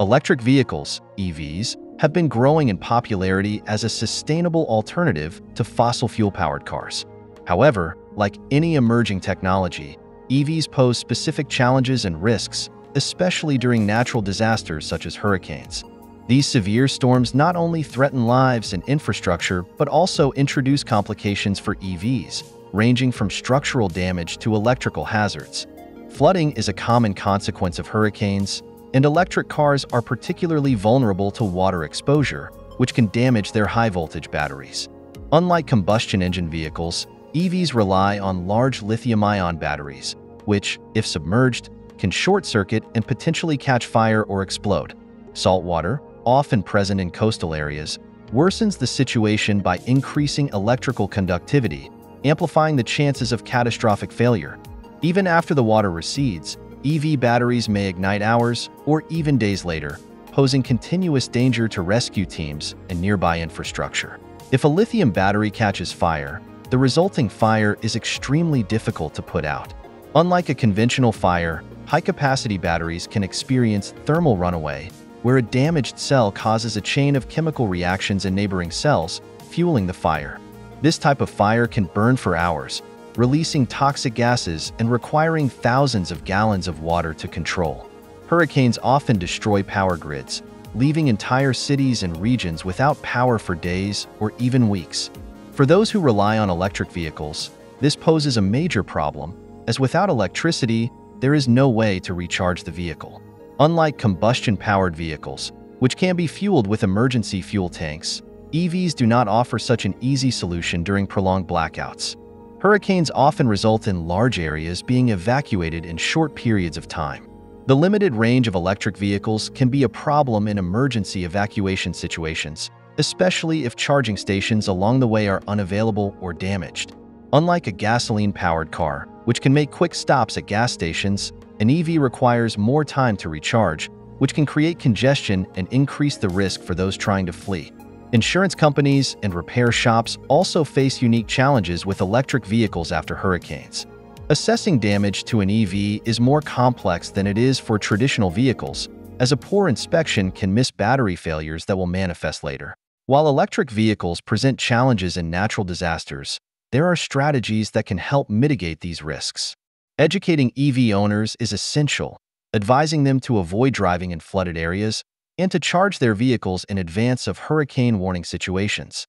Electric vehicles, EVs, have been growing in popularity as a sustainable alternative to fossil fuel-powered cars. However, like any emerging technology, EVs pose specific challenges and risks, especially during natural disasters such as hurricanes. These severe storms not only threaten lives and infrastructure, but also introduce complications for EVs, ranging from structural damage to electrical hazards. Flooding is a common consequence of hurricanes, and electric cars are particularly vulnerable to water exposure, which can damage their high-voltage batteries. Unlike combustion engine vehicles, EVs rely on large lithium-ion batteries, which, if submerged, can short-circuit and potentially catch fire or explode. Salt water, often present in coastal areas, worsens the situation by increasing electrical conductivity, amplifying the chances of catastrophic failure. Even after the water recedes, EV batteries may ignite hours or even days later, posing continuous danger to rescue teams and nearby infrastructure. If a lithium battery catches fire, the resulting fire is extremely difficult to put out. Unlike a conventional fire, high-capacity batteries can experience thermal runaway, where a damaged cell causes a chain of chemical reactions in neighboring cells, fueling the fire. This type of fire can burn for hours, releasing toxic gases and requiring thousands of gallons of water to control. Hurricanes often destroy power grids, leaving entire cities and regions without power for days or even weeks. For those who rely on electric vehicles, this poses a major problem, as without electricity, there is no way to recharge the vehicle. Unlike combustion-powered vehicles, which can be fueled with emergency fuel tanks, EVs do not offer such an easy solution during prolonged blackouts. Hurricanes often result in large areas being evacuated in short periods of time. The limited range of electric vehicles can be a problem in emergency evacuation situations, especially if charging stations along the way are unavailable or damaged. Unlike a gasoline-powered car, which can make quick stops at gas stations, an EV requires more time to recharge, which can create congestion and increase the risk for those trying to flee. Insurance companies and repair shops also face unique challenges with electric vehicles after hurricanes. Assessing damage to an EV is more complex than it is for traditional vehicles, as a poor inspection can miss battery failures that will manifest later. While electric vehicles present challenges in natural disasters, there are strategies that can help mitigate these risks. Educating EV owners is essential, advising them to avoid driving in flooded areas and to charge their vehicles in advance of hurricane warning situations.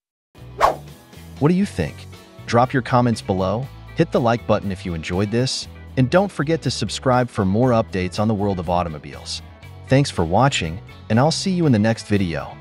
What do you think? Drop your comments below, hit the like button if you enjoyed this, and don't forget to subscribe for more updates on the world of automobiles. Thanks for watching, and I'll see you in the next video.